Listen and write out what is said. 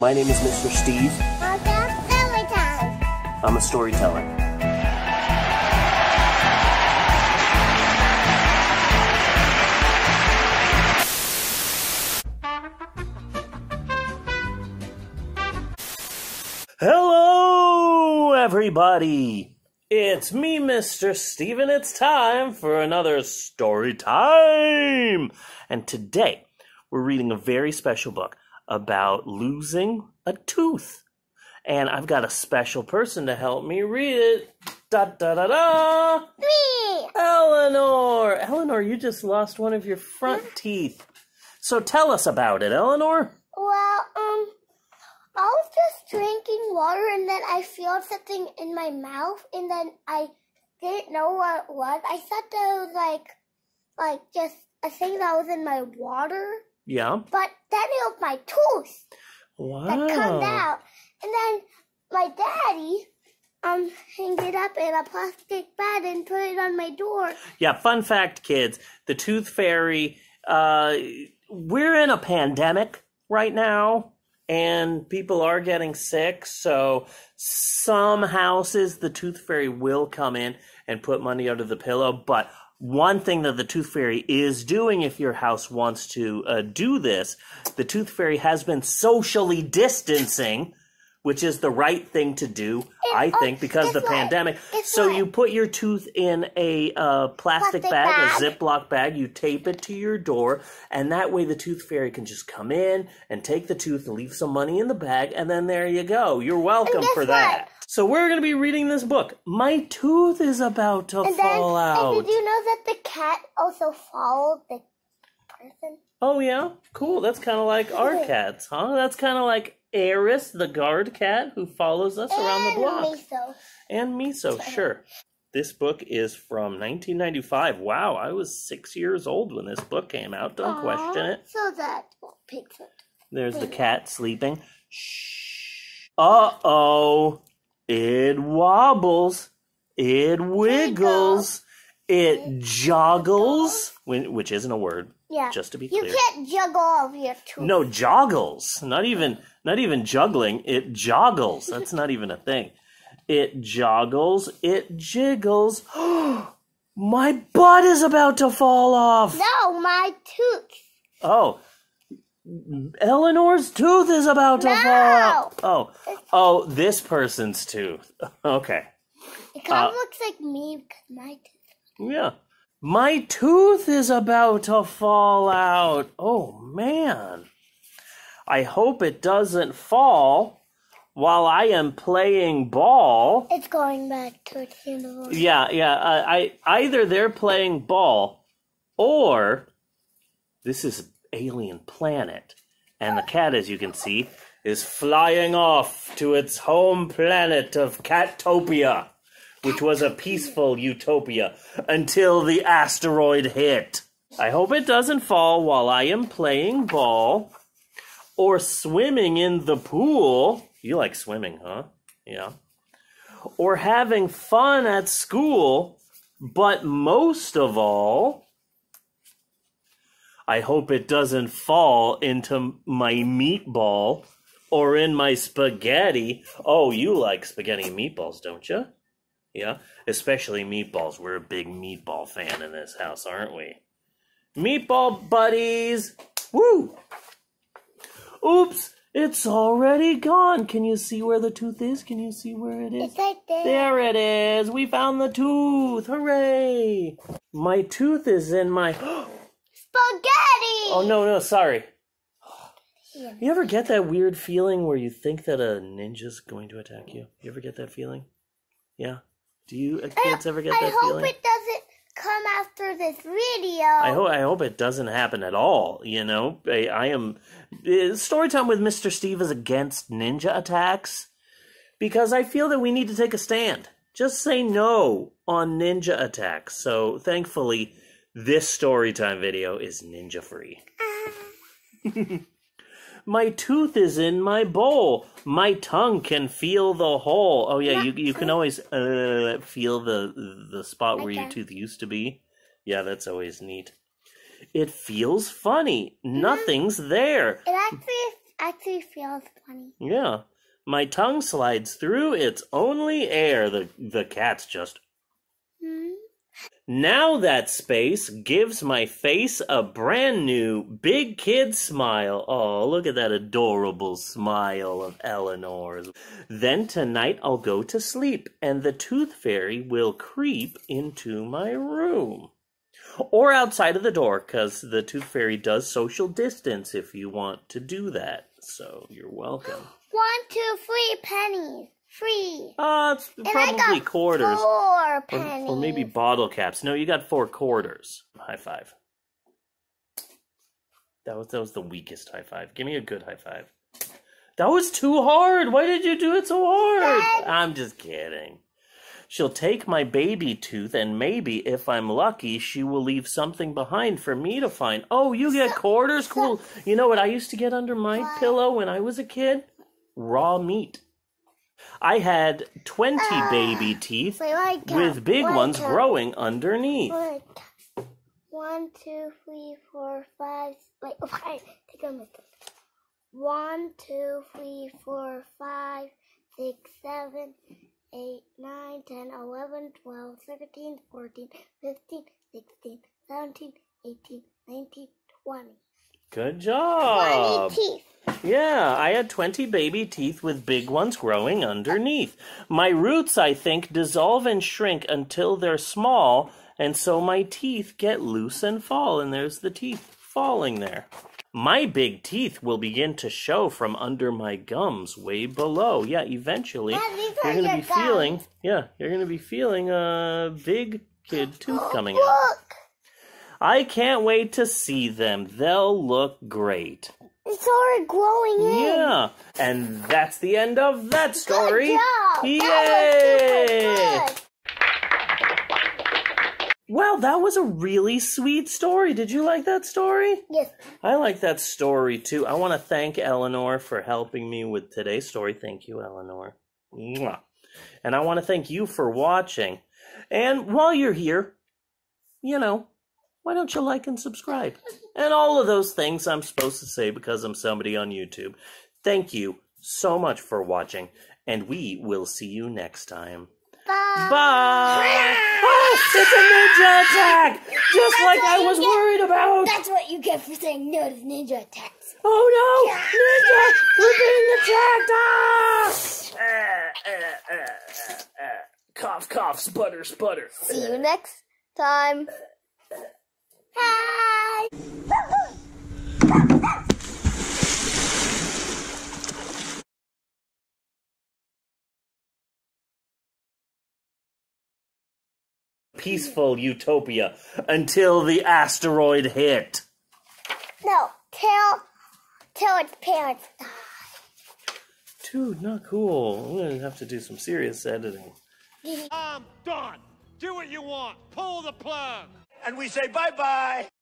My name is Mr. Steve. Well, that's story time. I'm a storyteller. Hello, everybody. It's me, Mr. Steven. It's time for another story time. And today, we're reading a very special book about losing a tooth. And I've got a special person to help me read it. Da da da da! Me. Eleanor! Eleanor, you just lost one of your front teeth. So tell us about it, Eleanor. Well, um, I was just drinking water and then I felt something in my mouth and then I didn't know what it was. I thought that was like, like just a thing that was in my water, Yeah. but then it was my tooth Wow. that comes out. And then my daddy, um, hanged it up in a plastic bag and put it on my door. Yeah, fun fact, kids. The Tooth Fairy, uh, we're in a pandemic right now, and people are getting sick. So, some houses, the Tooth Fairy will come in and put money under the pillow. But one thing that the Tooth Fairy is doing, if your house wants to uh, do this, the Tooth Fairy has been socially distancing. Which is the right thing to do, I oh, think, because of the what? pandemic. Guess So what? you put your tooth in a uh, plastic, Plastic bag, bag. a Ziploc bag. You tape it to your door, and that way the tooth fairy can just come in and take the tooth and leave some money in the bag, and then there you go. You're welcome for that. So we're going to be reading this book. My tooth is about to And then, fall and out. did you know that the cat also followed the person? Oh yeah, cool. That's kind of like our cats, huh? That's kind of like Eris, the guard cat, who follows us around the And block. Miso. And miso, sure. This book is from 1995. Wow, I was six years old when this book came out. Don't question it. So that it. There's the cat sleeping. Shh. Uh oh. It wobbles. It wiggles. It joggles, whi- which isn't a word, Yeah. just to be clear. you can't juggle all of your tooth. No, joggles. Not even not even juggling. It joggles. That's not even a thing. It joggles. It jiggles. My butt is about to fall off. No, my tooth. Oh. Eleanor's tooth is about to No. fall out. Oh. Oh, this person's tooth. Okay. It kind Uh, of looks like me because my tooth. Yeah. My tooth is about to fall out. Oh, man. I hope it doesn't fall while I am playing ball. It's going back towards the Yeah, yeah. Uh, I either they're playing ball or this is alien planet, and the cat, as you can see, is flying off to its home planet of Catopia, which was a peaceful utopia until the asteroid hit. I hope it doesn't fall while I am playing ball or swimming in the pool. You like swimming, huh? Yeah or having fun at school, but most of all, I hope it doesn't fall into my meatball or in my spaghetti. Oh, you like spaghetti and meatballs, don't you? Yeah, especially meatballs. We're a big meatball fan in this house, aren't we? Meatball buddies! Woo! Oops, it's already gone. Can you see where the tooth is? Can you see where it is? It's right there. There it is. We found the tooth. Hooray. My tooth is in my. Spaghetti! Oh, no, no, sorry. You ever get that weird feeling where you think that a ninja's going to attack you? You ever get that feeling? Yeah? Do you uh, kids ever get I that feeling? I hope it doesn't come after this video. I hope I hope it doesn't happen at all. You know, I, I am uh, story time with Mister Steve is against ninja attacks because I feel that we need to take a stand. Just say no on ninja attacks. So thankfully, this story time video is ninja free. My tooth is in my bowl. My tongue can feel the hole. Oh yeah, you you can always uh, feel the the spot where your tooth used to be. Yeah, that's always neat. It feels funny. Nothing's there. It actually actually feels funny. Yeah. My tongue slides through, it's only air. The, the cat's just. Hmm? Now that space gives my face a brand new big kid smile. Oh, look at that adorable smile of Eleanor's. Then tonight I'll go to sleep and the tooth fairy will creep into my room. Or outside of the door, because the tooth fairy does social distance if you want to do that. So you're welcome. One, two, three pennies. Free. Uh, it's And probably quarters. Four Or, pennies. or maybe bottle caps. No, you got four quarters. High five. That was that was the weakest high five. Give me a good high five. That was too hard. Why did you do it so hard? Dad. I'm just kidding. She'll take my baby tooth, and maybe if I'm lucky, she will leave something behind for me to find. Oh, you get quarters? Cool. You know what I used to get under my pillow when I was a kid? Raw meat. I had 20 Ah. baby teeth Wait, with big Wait, ones growing underneath. One, two, three, four, five. Wait, wait. Take a minute. One, two, three, four, five, six, seven, eight, nine, ten, eleven, twelve, thirteen, fourteen, fifteen, sixteen, seventeen, eighteen, nineteen, twenty. Good job. Teeth. Yeah, I had 20 baby teeth with big ones growing underneath. My roots, I think, dissolve and shrink until they're small, and so my teeth get loose and fall, and there's the teeth falling there. My big teeth will begin to show from under my gums way below. Yeah, eventually Dad, you're going to be feeling, yeah, you're going to be feeling a big kid tooth coming out. Look, I can't wait to see them. They'll look great. it's already growing in. Yeah, and that's the end of that story. Good job. Yay! That was super good. Well, that was a really sweet story. Did you like that story? Yes. I like that story too. I want to thank Eleanor for helping me with today's story. Thank you, Eleanor. Mwah. And I want to thank you for watching. And while you're here, you know, why don't you like and subscribe? And all of those things I'm supposed to say because I'm somebody on YouTube. Thank you so much for watching, and we will see you next time. Bye. Bye! Oh, it's a ninja attack! Just like I was worried about! That's what you get for saying no to ninja attacks. Oh no! Ninja! We're being attacked! Ah! Uh, uh, uh, uh, uh. Cough, cough, sputter, sputter. See you next time. Bye. Peaceful utopia until the asteroid hit. No, till till its parents die. Dude, not cool. I'm gonna have to do some serious editing. I'm done. Do what you want. Pull the plug. And we say bye bye.